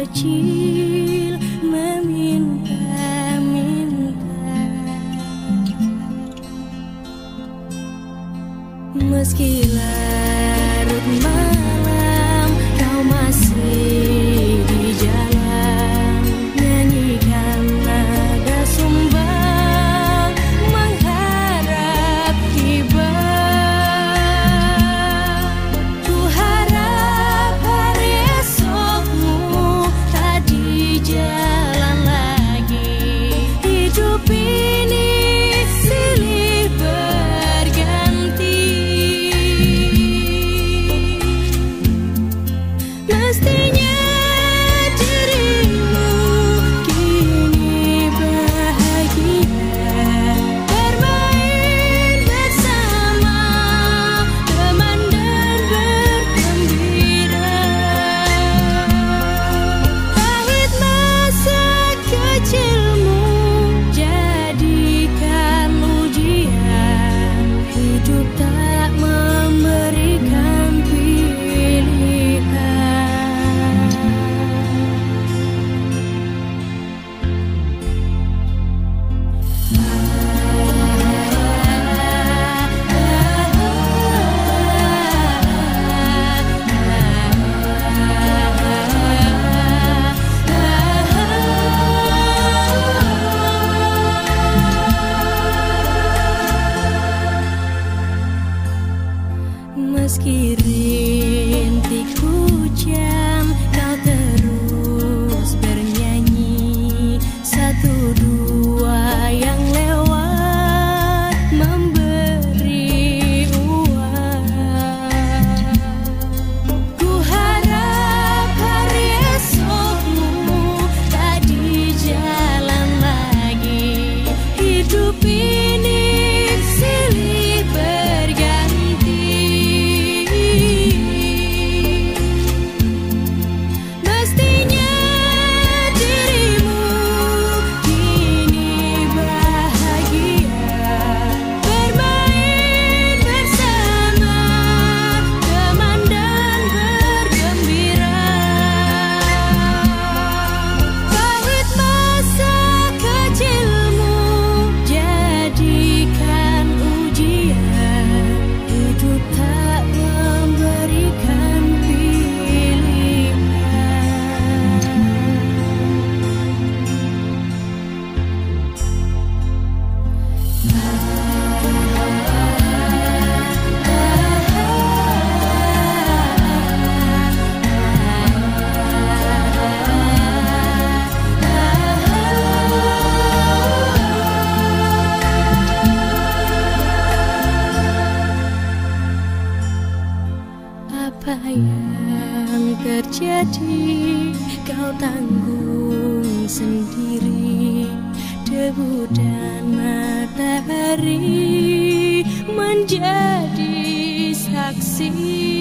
kecil meminta-minta. Meski larut malam apa yang terjadi? Kau tanggung sendiri debu dan hari menjadi saksi.